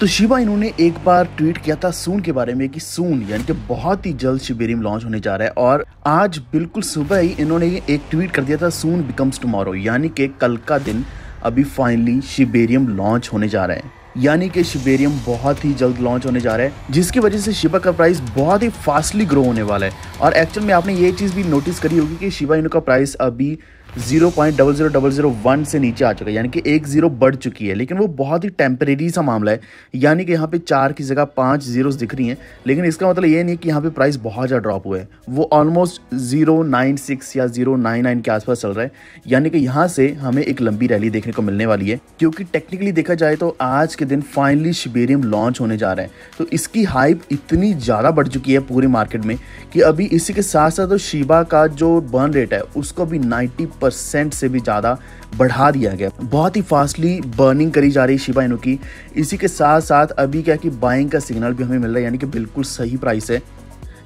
तो शिबा इन्होंने एक बार ट्वीट किया था सून के बारे में कि सून, यानी कि बहुत ही जल्द शिबेरियम लॉन्च होने जा रहा है और आज बिल्कुल सुबह ही इन्होंने एक ट्वीट कर दिया था, सून बिकम्स टुमारो, यानी कि कल का दिन अभी फाइनली शिबेरियम लॉन्च होने जा रहा है। यानी कि शिबेरियम बहुत ही जल्द लॉन्च होने जा रहा है, जिसकी वजह से शिबा का प्राइस बहुत ही फास्टली ग्रो होने वाला है। और एक्चुअल में आपने ये चीज़ भी नोटिस करी होगी कि शिबा इनका प्राइस अभी zero point double zero double zero one से नीचे आ चुका है, यानी कि एक ज़ीरो बढ़ चुकी है, लेकिन वो बहुत ही टेम्परेरी सा मामला है, यानी कि यहाँ पे चार की जगह पाँच ज़ीरो दिख रही हैं, लेकिन इसका मतलब ये नहीं कि यहाँ पे प्राइस बहुत ज़्यादा ड्रॉप हुआ है, वो ऑलमोस्ट ज़ीरो नाइन सिक्स या ज़ीरो नाइन नाइन के आसपास चल रहा है, यानी कि यहाँ से हमें एक लंबी रैली देखने को मिलने वाली है, क्योंकि टेक्निकली देखा जाए तो आज के दिन फाइनली शिबेरियम लॉन्च होने जा रहा है तो इसकी हाइप इतनी ज़्यादा बढ़ चुकी है पूरे मार्केट में, कि अभी इसी के साथ साथ तो शिबा का जो बर्न रेट है, उसको भी नाइन्टी परसेंट से भी ज़्यादा बढ़ा दिया गया। बहुत ही फास्टली बर्निंग करी जा रही शिबा इनो की। इसी के साथ साथ अभी क्या कि बाइंग का सिग्नल भी हमें मिल रहा है, यानी कि बिल्कुल सही प्राइस है।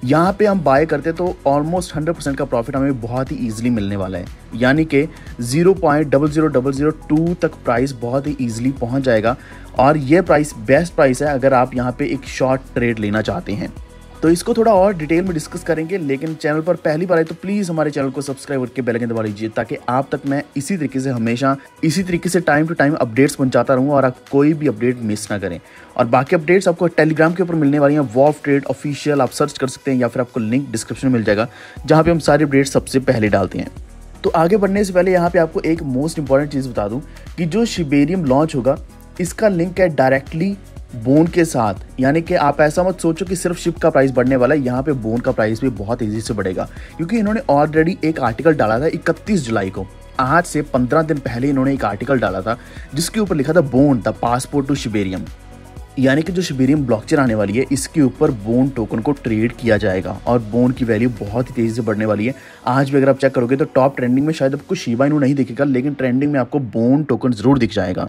यहाँ पे हम बाय करते तो ऑलमोस्ट हंड्रेड परसेंट का प्रॉफिट हमें बहुत ही ईजिली मिलने वाला है। यानी कि zero point double zero double zero two तक प्राइस बहुत ही ईजिली पहुँच जाएगा। और ये प्राइस बेस्ट प्राइस है अगर आप यहाँ पे एक शॉर्ट ट्रेड लेना चाहते हैं। तो इसको थोड़ा और डिटेल में डिस्कस करेंगे, लेकिन चैनल पर पहली बार आए तो प्लीज़ हमारे चैनल को सब्सक्राइब करके बेल आइकन दबा लीजिए, ताकि आप तक मैं इसी तरीके से हमेशा, इसी तरीके से टाइम टू टाइम अपडेट्स पहुंचाता रहूँ और आप कोई भी अपडेट मिस ना करें। और बाकी अपडेट्स आपको टेलीग्राम के ऊपर मिलने वाली हैं वॉफ ट्रेड ऑफिशियल आप सर्च कर सकते हैं, या फिर आपको लिंक डिस्क्रिप्शन में मिल जाएगा, जहाँ पे हम सारे अपडेट सबसे पहले डालते हैं। तो आगे बढ़ने से पहले यहाँ पे आपको एक मोस्ट इंपॉर्टेंट चीज़ बता दूँ, कि जो शिबेरियम लॉन्च होगा, इसका लिंक है डायरेक्टली बोन के साथ, यानी कि आप ऐसा मत सोचो कि सिर्फ़ शिप का प्राइस बढ़ने वाला है, यहाँ पे बोन का प्राइस भी बहुत तेज़ी से बढ़ेगा, क्योंकि इन्होंने ऑलरेडी एक आर्टिकल डाला था इकतीस जुलाई को। आज से पंद्रह दिन पहले इन्होंने एक आर्टिकल डाला था, जिसके ऊपर लिखा था bone, the passport to Shibarium. यानी कि जो शिबेरियम ब्लॉकचेन आने वाली है, इसके ऊपर बोन टोकन को ट्रेड किया जाएगा, और बोन की वैल्यू बहुत ही तेज़ी से बढ़ने वाली है। आज भी अगर आप चेक करोगे तो टॉप ट्रेंडिंग में शायद आपको शिबा इनू नहीं दिखेगा, लेकिन ट्रेंडिंग में आपको बोन टोकन ज़रूर दिख जाएगा।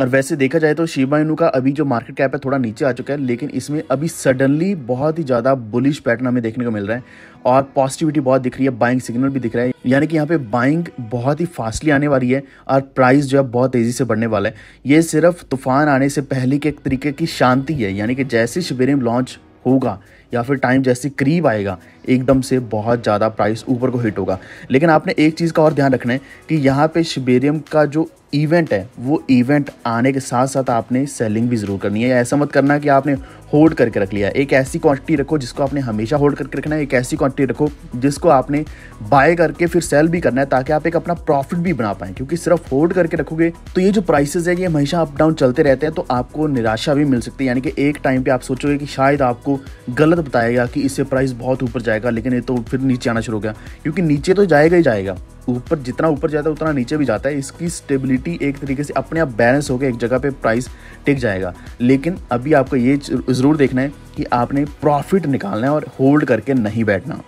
और वैसे देखा जाए तो शिबा इनू का अभी जो मार्केट कैप है थोड़ा नीचे आ चुका है, लेकिन इसमें अभी सडनली बहुत ही ज़्यादा बुलिश पैटर्न हमें देखने को मिल रहा है और पॉजिटिविटी बहुत दिख रही है बाइंग सिग्नल भी दिख रहा है। यानी कि यहाँ पे बाइंग बहुत ही फास्टली आने वाली है और प्राइस जो है बहुत तेज़ी से बढ़ने वाला है। ये सिर्फ़ तूफ़ान आने से पहले के एक तरीके की शांति है, यानी कि जैसे शिबेरियम लॉन्च होगा या फिर टाइम जैसे करीब आएगा, एकदम से बहुत ज़्यादा प्राइस ऊपर को हिट होगा। लेकिन आपने एक चीज़ का और ध्यान रखना है कि यहाँ पे शिबेरियम का जो इवेंट है, वो इवेंट आने के साथ साथ आपने सेलिंग भी ज़रूर करनी है। या ऐसा मत करना कि आपने होल्ड करके रख लिया एक ऐसी क्वांटिटी रखो जिसको आपने हमेशा होल्ड करके रखना है। एक ऐसी क्वांटिटी रखो जिसको आपने बाय करके फिर सेल भी करना है ताकि आप एक अपना प्रॉफिट भी बना पाएँ। क्योंकि सिर्फ़ होल्ड करके रखोगे तो ये जो प्राइसेज है, ये हमेशा अप डाउन चलते रहते हैं तो आपको निराशा भी मिल सकती है। यानी कि एक टाइम पर आप सोचोगे कि शायद आपको गलत बताएगा कि इससे प्राइस बहुत ऊपर जाएगा, लेकिन ये तो फिर नीचे आना शुरू हो गया। क्योंकि नीचे तो जाएगा ही जाएगा। ऊपर जितना ऊपर जाता है, उतना नीचे भी जाता है। इसकी स्टेबिलिटी एक तरीके से अपने आप बैलेंस होकर एक जगह पे प्राइस टिक जाएगा। लेकिन अभी आपको ये ज़रूर देखना है कि आपने प्रॉफिट निकालना है और होल्ड करके नहीं बैठना।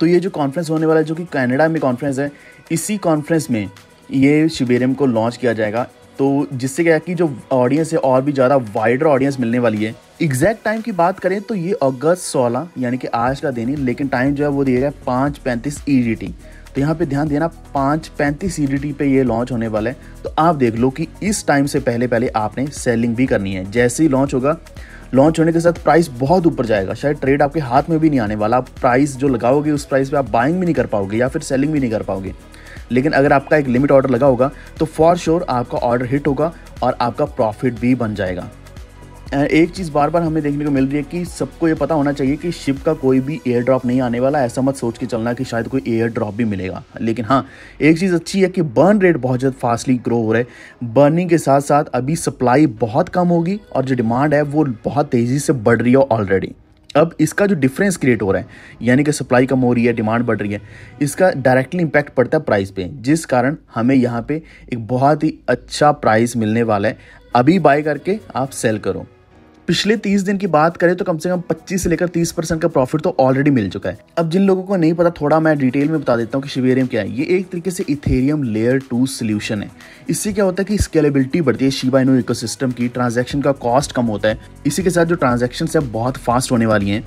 तो ये जो कॉन्फ्रेंस होने वाला है, जो कि कनाडा में कॉन्फ्रेंस है, इसी कॉन्फ्रेंस में ये शिबेरियम को लॉन्च किया जाएगा। तो जिससे क्या कि जो ऑडियंस है, और भी ज़्यादा वाइडर ऑडियंस मिलने वाली है एग्जैक्ट टाइम की बात करें तो ये अगस्त सोलह, यानी कि आज का दिन ही, लेकिन टाइम जो है वो दिया गया पाँच पैंतीस ई तो यहाँ पे ध्यान देना, पाँच पैंतीस सी पे ये लॉन्च होने वाला है। तो आप देख लो कि इस टाइम से पहले पहले आपने सेलिंग भी करनी है। जैसे ही लॉन्च होगा लॉन्च होने के साथ प्राइस बहुत ऊपर जाएगा। शायद ट्रेड आपके हाथ में भी नहीं आने वाला। आप प्राइस जो लगाओगे, उस प्राइस पे आप बाइंग भी नहीं कर पाओगे या फिर सेलिंग भी नहीं कर पाओगे। लेकिन अगर आपका एक लिमिट ऑर्डर लगा होगा तो फॉर श्योर आपका ऑर्डर हिट होगा और आपका प्रॉफिट भी बन जाएगा। एक चीज़ बार बार हमें देखने को मिल रही है कि सबको ये पता होना चाहिए कि शिप का कोई भी एयर ड्रॉप नहीं आने वाला, ऐसा मत सोच के चलना कि शायद कोई एयर ड्रॉप भी मिलेगा। लेकिन हाँ एक चीज़ अच्छी है कि बर्न रेट बहुत ज़्यादा फास्टली ग्रो हो रहा है। बर्निंग के साथ साथ अभी सप्लाई बहुत कम होगी और जो डिमांड है वो बहुत तेज़ी से बढ़ रही है ऑलरेडी अब इसका जो डिफरेंस क्रिएट हो रहा है, यानी कि सप्लाई कम हो रही है डिमांड बढ़ रही है, इसका डायरेक्टली इम्पैक्ट पड़ता है प्राइस पे। जिस कारण हमें यहाँ पे एक बहुत ही अच्छा प्राइस मिलने वाला है। अभी बाय करके आप सेल करो। पिछले तीस दिन की बात करें तो कम से कम पच्चीस से लेकर तीस परसेंट का प्रॉफिट तो ऑलरेडी मिल चुका है। अब जिन लोगों को नहीं पता, थोड़ा मैं डिटेल में बता देता हूँ कि शिवेरियम क्या है। ये एक तरीके से इथेरियम लेयर टू सोल्यूशन है। इससे क्या होता है कि स्केलेबिलिटी बढ़ती है शिवा इनो इको की ट्रांजेक्शन का कॉस्ट कम होता है। इसी के साथ जो ट्रांजेक्शन है, बहुत फास्ट होने वाली है।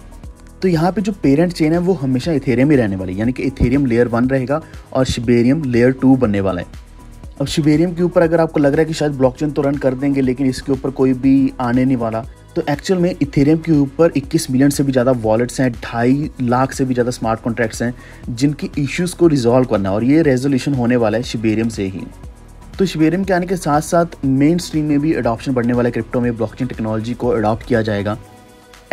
तो यहाँ पे जो पेरेंट चेन है, वो हमेशा इथेरियम ही रहने वाली है। यानी कि इथेरियम लेयर वन रहेगा और शिबेरियम लेयर टू बनने वाला है। अब शिबेरियम के ऊपर अगर आपको लग रहा है कि शायद ब्लॉकचेन तो रन कर देंगे, लेकिन इसके ऊपर कोई भी आने नहीं वाला तो एक्चुअल में इथेरियम के ऊपर 21 मिलियन से भी ज़्यादा वॉलेट्स हैं, ढाई लाख से भी ज़्यादा स्मार्ट कॉन्ट्रैक्ट्स हैं, जिनकी इश्यूज़ को रिजॉल्व करना है और ये रेजोल्यूशन होने वाला है शिबेरियम से ही। तो शिबेरियम के आने के साथ साथ मेन स्ट्रीम में भी अडॉप्शन बढ़ने वाला क्रिप्टो में ब्लॉकचेन टेक्नोलॉजी को अडॉप्ट किया जाएगा।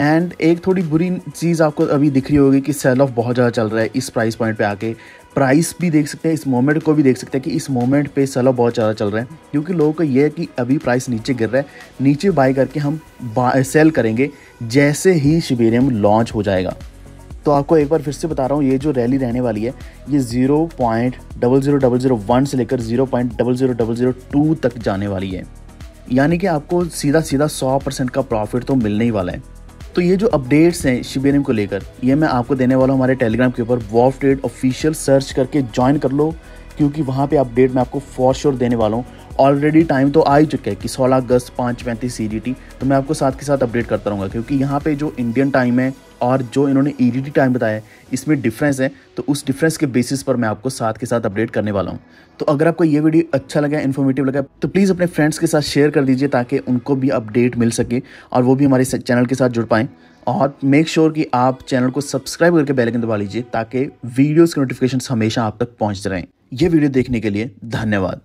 एंड एक थोड़ी बुरी चीज़ आपको अभी दिख रही होगी कि सेल ऑफ़ बहुत ज़्यादा चल रहा है इस प्राइस पॉइंट पे आके। प्राइस भी देख सकते हैं, इस मोमेंट को भी देख सकते हैं कि इस मोमेंट पे सेल ऑफ़ बहुत ज़्यादा चल रहा है। क्योंकि लोगों को ये है कि अभी प्राइस नीचे गिर रहा है, नीचे बाय करके हम सेल करेंगे, जैसे ही शिबेरियम लॉन्च हो जाएगा। तो आपको एक बार फिर से बता रहा हूँ, ये जो रैली रहने वाली है, ये zero point double zero double zero one से लेकर zero point double zero double zero two तक जाने वाली है। यानी कि आपको सीधा सीधा सौ परसेंट का प्रॉफिट तो मिलने ही वाला है। तो ये जो अपडेट्स हैं शिबेरियम को लेकर, ये मैं आपको देने वाला हूँ हमारे टेलीग्राम के ऊपर। वॉफ ट्रेड ऑफिशियल सर्च करके ज्वाइन कर लो, क्योंकि वहाँ पे अपडेट मैं आपको फॉर श्योर देने वाला हूँ। ऑलरेडी टाइम तो आ ही चुका है कि 16 अगस्त पाँच पैंतीस सी तो मैं आपको साथ के साथ अपडेट करता रहूँगा, क्योंकि यहाँ पे जो इंडियन टाइम है और जो इन्होंने ई e टाइम बताया है, इसमें डिफरेंस है तो उस डिफरेंस के बेसिस पर मैं आपको साथ के साथ अपडेट करने वाला हूँ। तो अगर आपको ये वीडियो अच्छा लगा इन्फॉर्मेटिव लगा तो प्लीज़ अपने फ्रेंड्स के साथ शेयर कर दीजिए ताकि उनको भी अपडेट मिल सके और वो भी हमारे चैनल के साथ जुड़ पाएँ। और मेक श्योर sure कि आप चैनल को सब्सक्राइब करके बेल आइकन दबा लीजिए ताकि वीडियोस के नोटिफिकेशन हमेशा आप तक पहुँचते रहें। ये वीडियो देखने के लिए धन्यवाद।